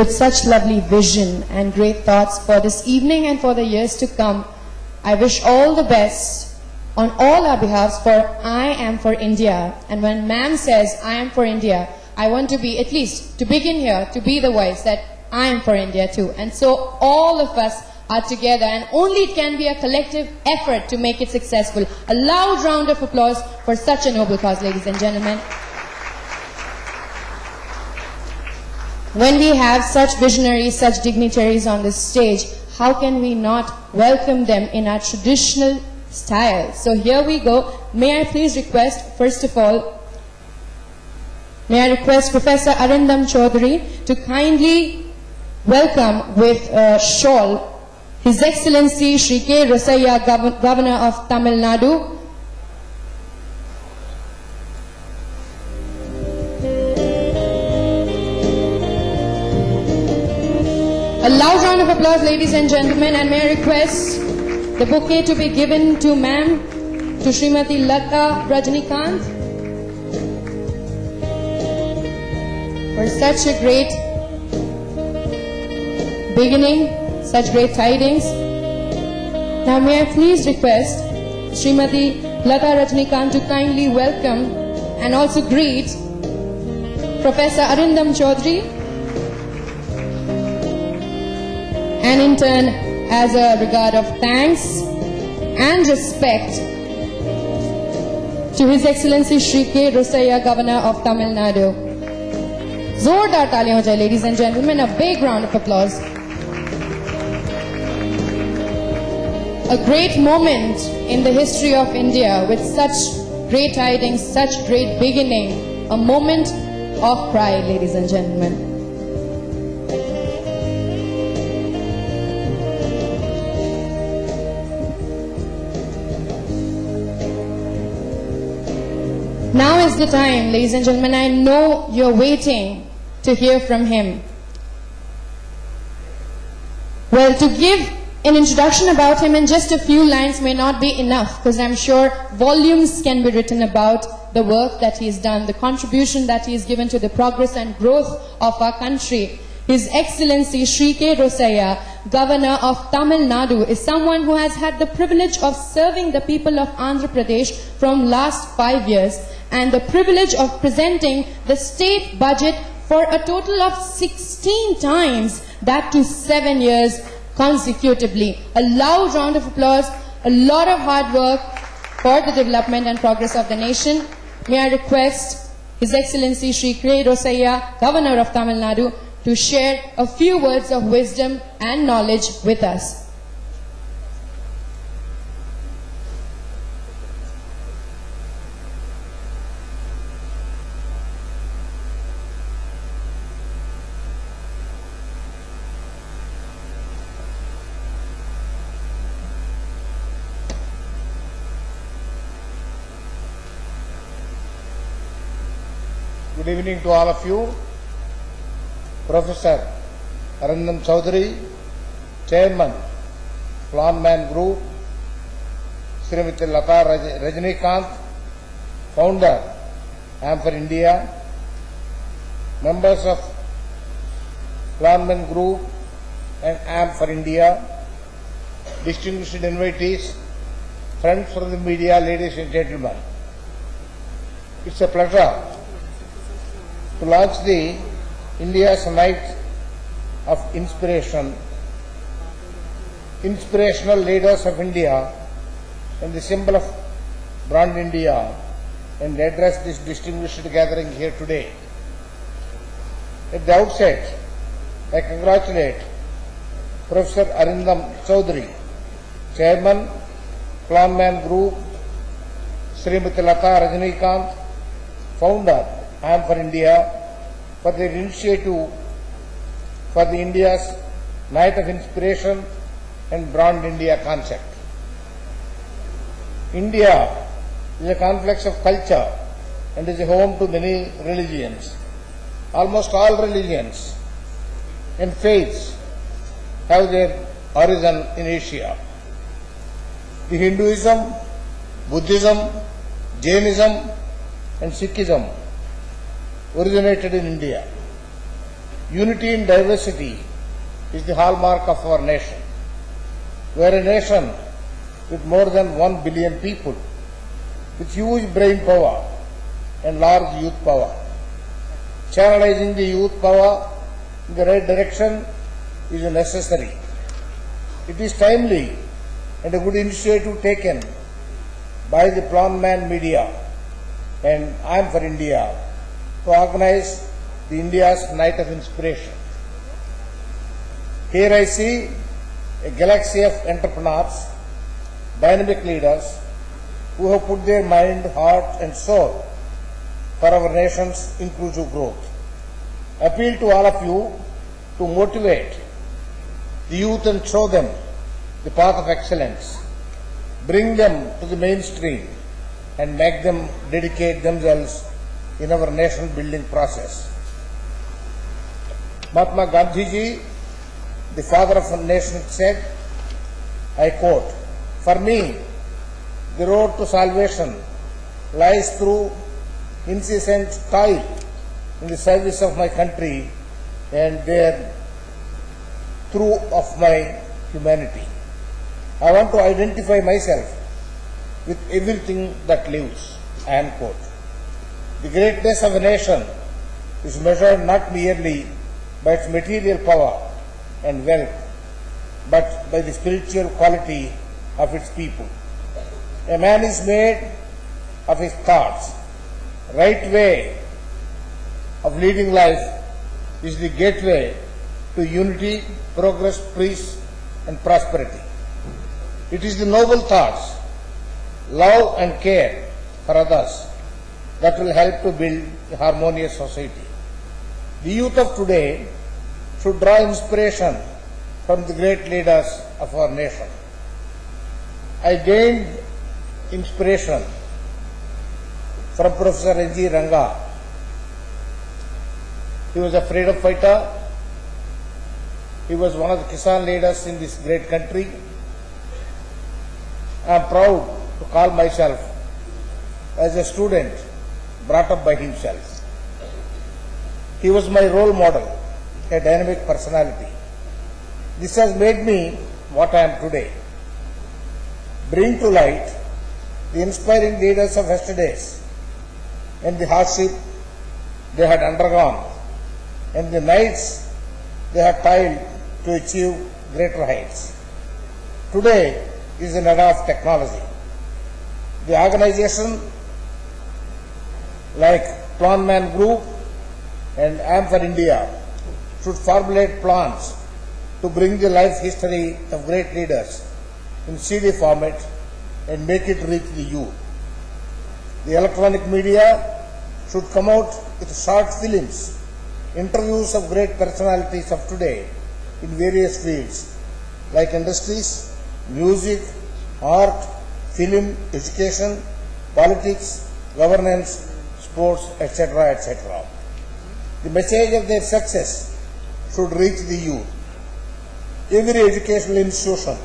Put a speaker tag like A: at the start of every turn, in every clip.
A: with such lovely vision and great thoughts for this evening and for the years to come. I wish all the best on all our behalves for I am for India. And when ma'am says I am for India, I want to be, at least to begin here, to be the voice that I am for India too. And so all of us are together and only it can be a collective effort to make it successful. A loud round of applause for such a noble cause, ladies and gentlemen. When we have such visionaries, such dignitaries on this stage, how can we not welcome them in our traditional style? So here we go. May I please request, first of all, may I request Professor Arindam Chaudhary to kindly welcome with a shawl His Excellency Shri K. Rosaiah, Gov- Governor of Tamil Nadu, A loud round of applause, ladies and gentlemen, and may I request the bouquet to be given to ma'am, to Srimati Lata Rajinikanth, for such a great beginning, such great tidings. Now may I please request Srimati Lata Rajinikanth to kindly welcome and also greet Professor Arindam Chaudhary and in turn as a regard of thanks and respect to His Excellency Shri K. Rosaiah, Governor of Tamil Nadu. Zordar taaliyan ho ladies and gentlemen, a big round of applause. A great moment in the history of India with such great tidings, such great beginning, a moment of pride, ladies and gentlemen. The time, ladies and gentlemen. I know you're waiting to hear from him. Well, to give an introduction about him in just a few lines may not be enough because I'm sure volumes can be written about the work that he has done, the contribution that he has given to the progress and growth of our country. His Excellency Sri K. Rosaiah, Governor of Tamil Nadu, is someone who has had the privilege of serving the people of Andhra Pradesh from last five years and the privilege of presenting the state budget for a total of 16 times, that to seven years consecutively. A loud round of applause, a lot of hard work for the development and progress of the nation. May I request His Excellency Sri K. Rosaiah, Governor of Tamil Nadu, to share a few words of wisdom and knowledge with us.
B: Good evening to all of you. Professor Arindam Chaudhary, Chairman, Planman Group, Srimati Lata Raj- Rajinikanth, Founder, Am for India, members of Planman Group and Am for India, distinguished invitees, friends from the media, ladies and gentlemen. It's a pleasure to launch the India's Night of Inspiration, inspirational leaders of India and the symbol of brand India and address this distinguished gathering here today. At the outset, I congratulate Professor Arindam Chaudhary, Chairman, Planman Group, Srimati Lata Rajinikanth, Founder, I am for India, for their initiative for the India's Night of Inspiration and Brand India concept. India is a complex of culture and is a home to many religions. Almost all religions and faiths have their origin in Asia. The Hinduism, Buddhism, Jainism and Sikhism originated in India. Unity in diversity is the hallmark of our nation. We are a nation with more than 1 billion people, with huge brain power and large youth power. Channelizing the youth power in the right direction is necessary. It is timely and a good initiative taken by the Planman Media and I am for India to organize the India's Night of Inspiration. Here I see a galaxy of entrepreneurs, dynamic leaders who have put their mind, heart and soul for our nation's inclusive growth. Appeal to all of you to motivate the youth and show them the path of excellence. Bring them to the mainstream and make them dedicate themselves in our nation building process. Mahatma Gandhi ji, the father of a nation, said, I quote, For me, the road to salvation lies through incessant toil in the service of my country and there through of my humanity. I want to identify myself with everything that lives. End quote. The greatness of a nation is measured not merely by its material power and wealth, but by the spiritual quality of its people. A man is made of his thoughts. Right way of leading life is the gateway to unity, progress, peace, and prosperity. It is the noble thoughts, love and care for others that will help to build a harmonious society. The youth of today should draw inspiration from the great leaders of our nation. I gained inspiration from Professor N.G. Ranga. He was a freedom fighter. He was one of the Kisan leaders in this great country. I am proud to call myself as a student brought up by himself. He was my role model, a dynamic personality. This has made me what I am today. Bring to light the inspiring leaders of yesterdays and the hardship they had undergone and the nights they had toiled to achieve greater heights. Today is an era of technology. The organization like Planman Group and AM for India should formulate plans to bring the life history of great leaders in CD format and make it reach the youth. The electronic media should come out with short films, interviews of great personalities of today in various fields like industries, music, art, film, education, politics, governance, sports, etc., etc. The message of their success should reach the youth. Every educational institution,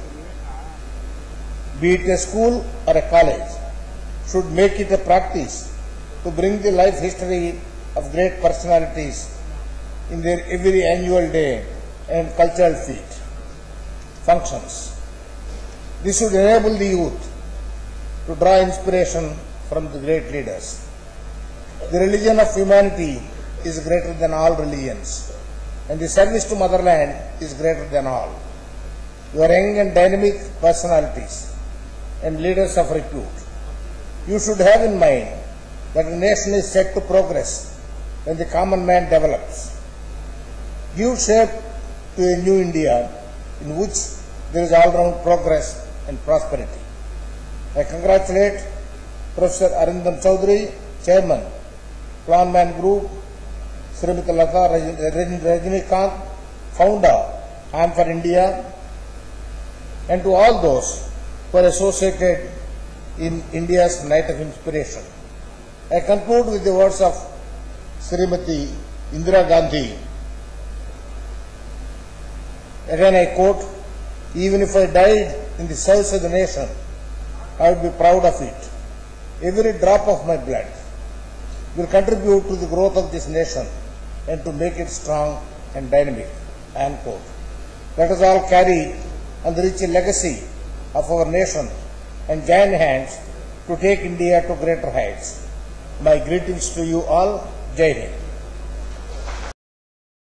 B: be it a school or a college, should make it a practice to bring the life history of great personalities in their every annual day and cultural feat, functions. This should enable the youth to draw inspiration from the great leaders. The religion of humanity is greater than all religions, and the service to motherland is greater than all. You are young and dynamic personalities and leaders of repute. You should have in mind that a nation is set to progress when the common man develops. Give shape to a new India in which there is all-round progress and prosperity. I congratulate Professor Arindam Chaudhary, Chairman, Planman Group, Srimati Lata Raj- Rajinikanth, Founder, I am for India, and to all those who are associated in India's Night of Inspiration. I conclude with the words of Srimati Indira Gandhi. Again I quote, even if I died in the service of the nation, I would be proud of it. Every drop of my blood will contribute to the growth of this nation and to make it strong and dynamic. Unquote. Let us all carry on the rich legacy of our nation and join hands to take India to greater heights. My greetings to you all. Jai Hind.